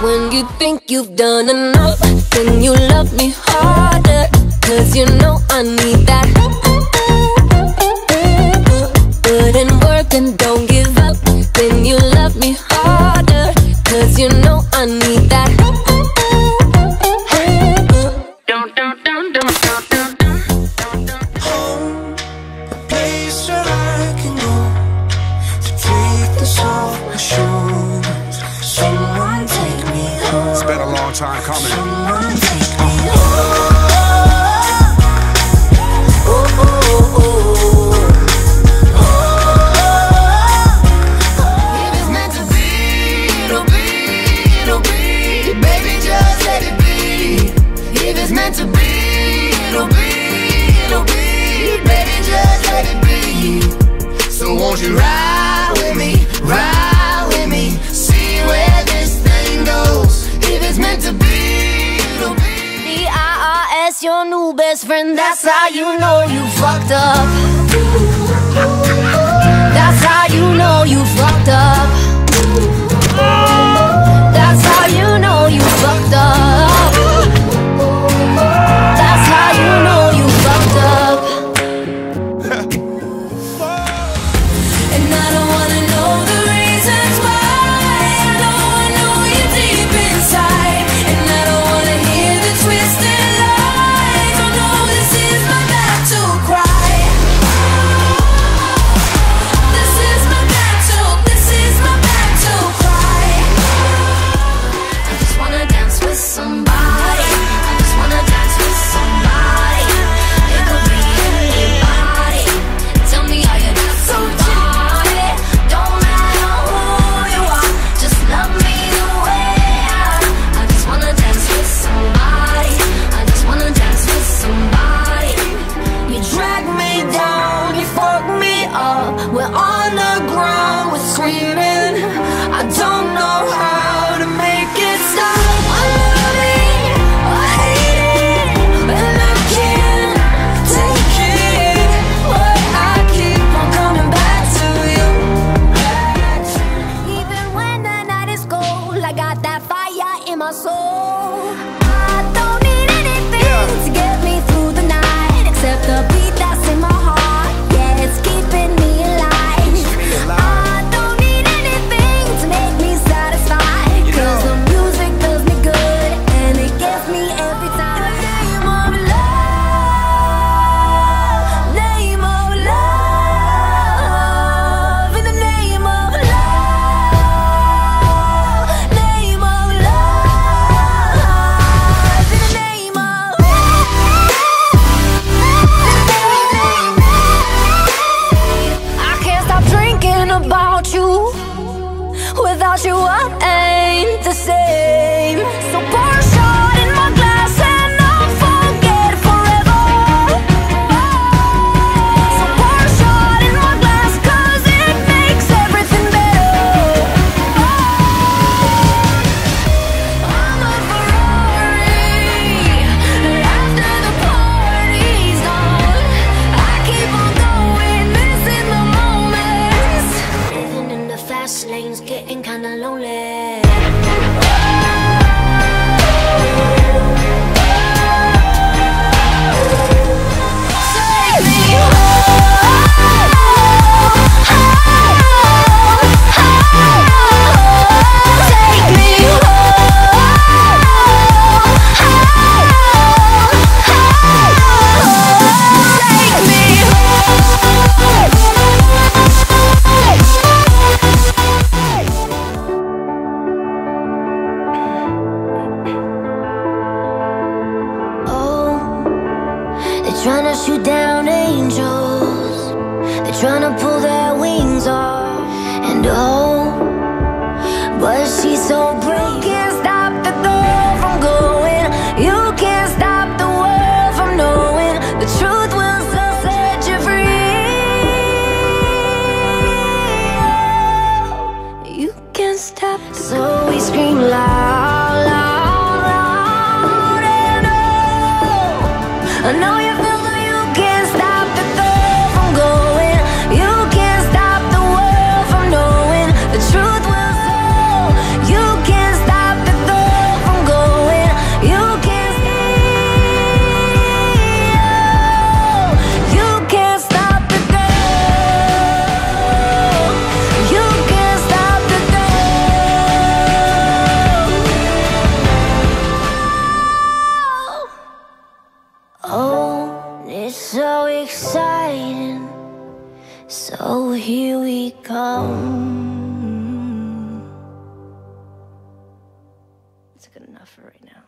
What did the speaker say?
When you think you've done enough Then you love me harder. Cause you know I need that. Put in work and don't time coming. best friend, that's how you know you fucked up. That's how you know you fucked up. sweetest. Trying to pull their wings off. And oh, but she's so brave. Can't stop the girl from going. You can't stop the world from knowing. The truth will still set you free. You can't stop. So we scream loud, loud, loud, and oh, I know you exciting. So here we come. That's good enough for right now.